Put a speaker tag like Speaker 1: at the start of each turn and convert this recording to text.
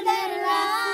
Speaker 1: motherland.